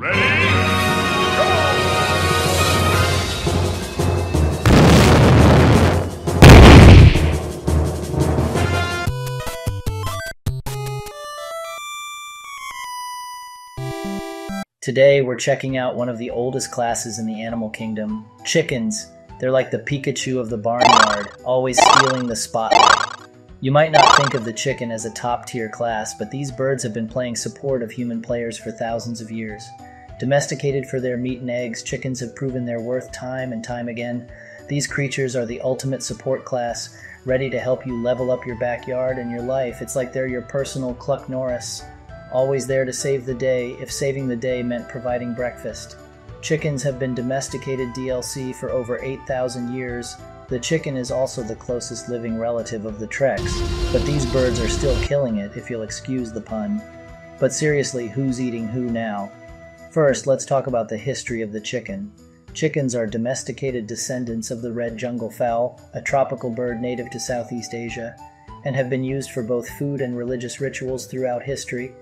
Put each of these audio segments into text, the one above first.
Today, we're checking out one of the oldest classes in the animal kingdom chickens. They're like the Pikachu of the barnyard, always stealing the spotlight. You might not think of the chicken as a top tier class, but these birds have been playing support of human players for thousands of years. Domesticated for their meat and eggs, chickens have proven their worth time and time again. These creatures are the ultimate support class, ready to help you level up your backyard and your life. It's like they're your personal Cluck Norris, always there to save the day if saving the day meant providing breakfast. Chickens have been domesticated DLC for over 8,000 years. The chicken is also the closest living relative of the T. rex, but these birds are still killing it if you'll excuse the pun. But seriously, who's eating who now? First, let's talk about the history of the chicken. Chickens are domesticated descendants of the red jungle fowl, a tropical bird native to Southeast Asia, and have been used for both food and religious rituals throughout history.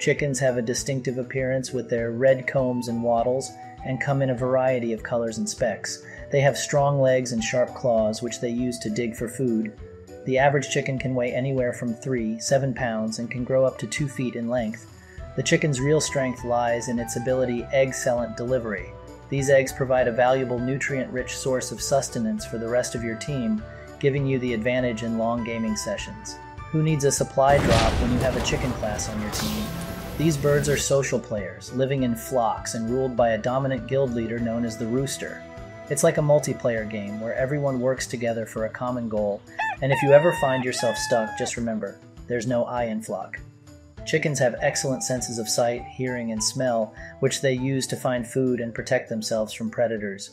Chickens have a distinctive appearance with their red combs and wattles and come in a variety of colors and specks. They have strong legs and sharp claws, which they use to dig for food. The average chicken can weigh anywhere from 3, 7 pounds and can grow up to 2 feet in length. The chicken's real strength lies in its ability egg cellent delivery. These eggs provide a valuable nutrient rich source of sustenance for the rest of your team, giving you the advantage in long gaming sessions. Who needs a supply drop when you have a chicken class on your team? These birds are social players, living in flocks and ruled by a dominant guild leader known as the Rooster. It's like a multiplayer game where everyone works together for a common goal, and if you ever find yourself stuck, just remember there's no I in flock. Chickens have excellent senses of sight, hearing, and smell, which they use to find food and protect themselves from predators.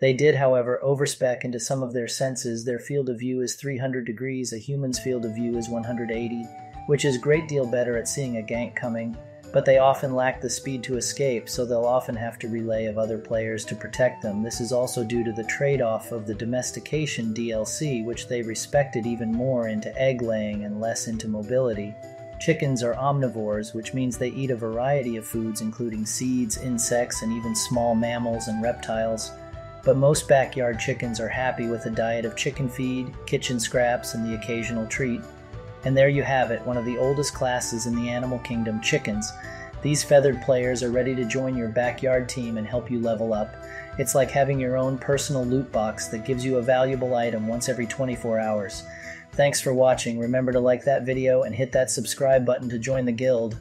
They did, however, overspec into some of their senses. Their field of view is 300 degrees, a human's field of view is 180, which is a great deal better at seeing a gank coming but they often lack the speed to escape, so they'll often have to relay of other players to protect them. This is also due to the trade off of the domestication DLC, which they respected even more into egg laying and less into mobility. Chickens are omnivores, which means they eat a variety of foods, including seeds, insects, and even small mammals and reptiles. But most backyard chickens are happy with a diet of chicken feed, kitchen scraps, and the occasional treat. And there you have it, one of the oldest classes in the animal kingdom, chickens. These feathered players are ready to join your backyard team and help you level up. It's like having your own personal loot box that gives you a valuable item once every 24 hours. Thanks for watching. Remember to like that video and hit that subscribe button to join the guild.